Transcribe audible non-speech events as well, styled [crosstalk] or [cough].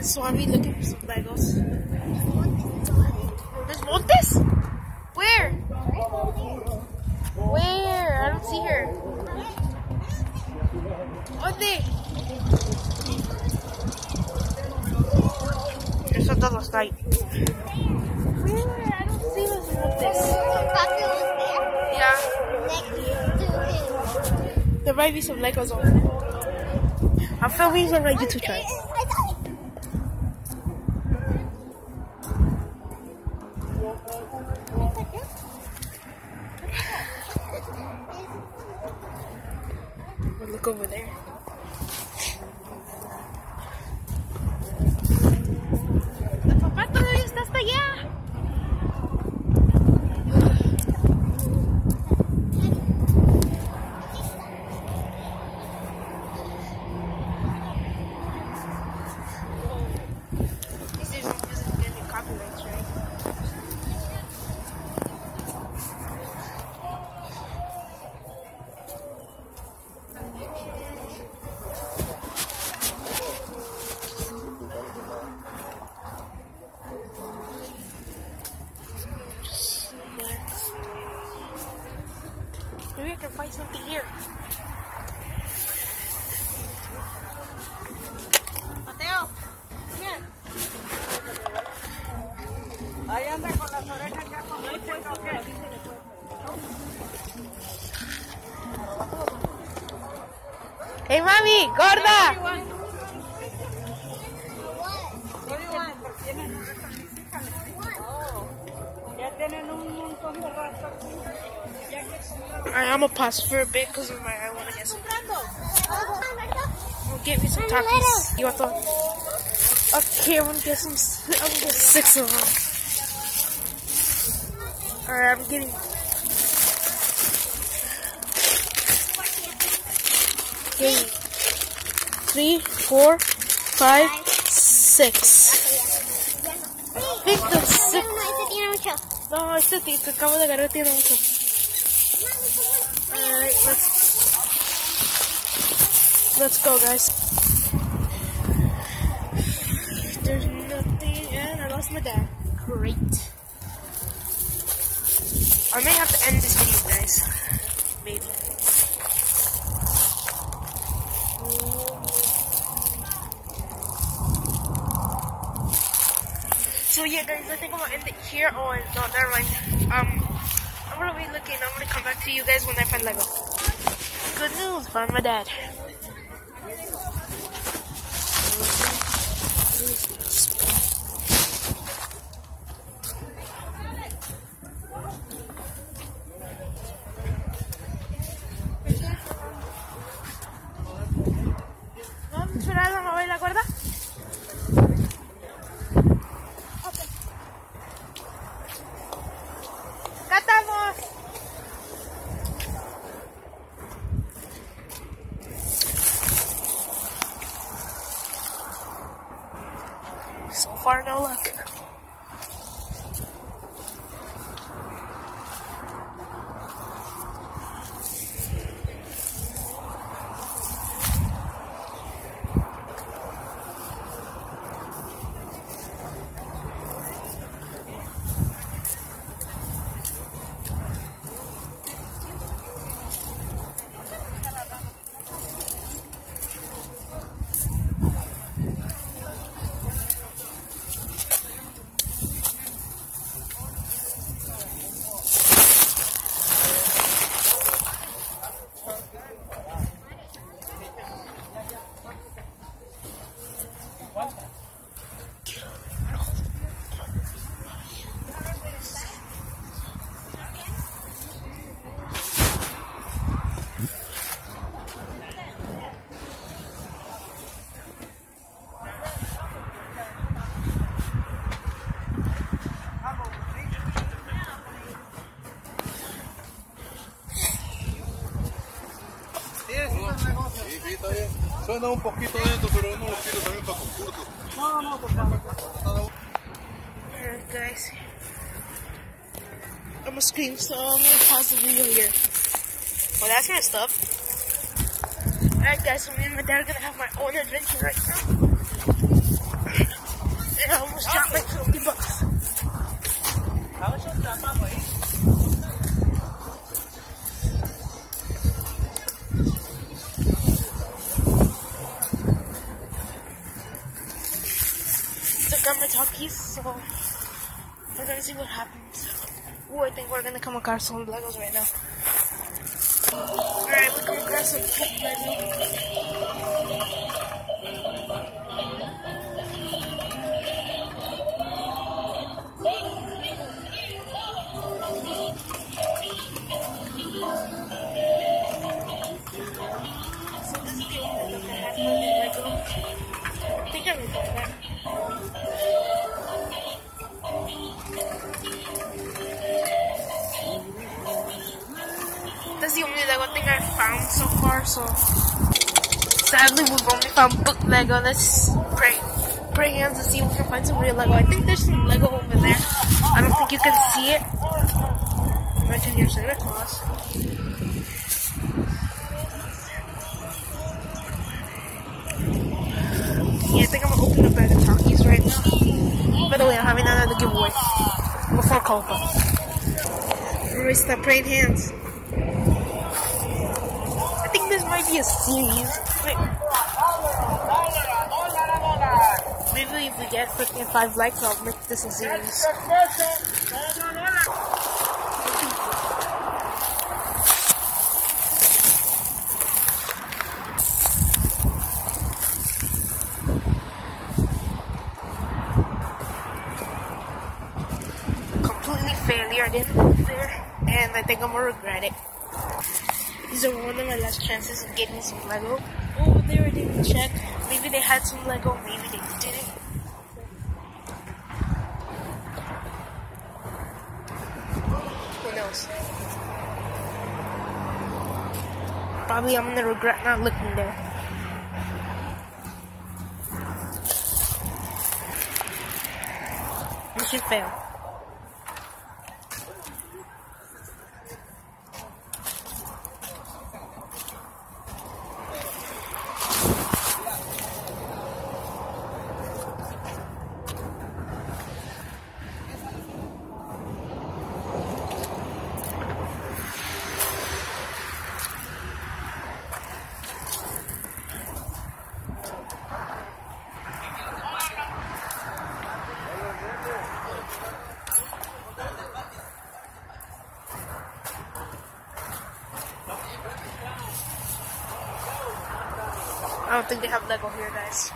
So I'm looking for some Legos. There's Montes? Where? Where? I don't see her. ¿Dónde? Eso todo está ahí. Where? I don't see los Montes. Yeah. There might be some Legos on there. I'm filming on my YouTube channel. Over there. Can find something here. Mateo, here. Ahí anda con las orejas ya con el puesto que. Hey, mami, gorda. Alright, I'm gonna pause for a bit because of my I want to get some. I'll get me some tacos. You want the? Okay, I'm gonna get some. I'm gonna get six of them. Alright, I'm getting. Getting three, four, five, six. I the six. No, te que acabo de agarrar tiene mucho. Alright, let's let's go, guys. There's nothing, and I lost my dad. Great. I may have to end this video, guys. Maybe. So yeah, guys, I think I'm gonna end it here. Oh, no, never mind. Um, I'm gonna be looking. I'm gonna come back to you guys when I find Lego. Good news, found my dad. ¿Vamos far, no luck. Suena un poquito lento, pero lo también para concurso. No, no, por favor. Guys. I'm gonna scream, so I'm gonna pause the video here. Well, that's my stuff. Alright, guys, so me and my dad are gonna have my own adventure right now. [laughs] almost dropped like 50 bucks. So we're gonna see what happens. Ooh, I think we're gonna come across some Legos right now. Alright, we come across some Lego. That's the only Lego thing I've found so far, so sadly we've only found book Lego. Let's pray. Pray hands to see if we can find some real Lego. I think there's some Lego over there. I don't think you can see it. Right in your Santa Claus. Yeah, I think I'm gonna open a bag of Takis right now. By the way, I'm having another giveaway before Copa. Everybody stop praying hands. Might a series. Maybe if we get freaking five likes, I'll make this a series. Completely failure didn't there, and I think I'm gonna regret it. These are one of my last chances of getting some Lego. Oh, they already didn't check. Maybe they had some Lego, maybe they didn't. Who knows? Probably I'm gonna regret not looking there. Mission fail. Don't think they have Lego here, guys.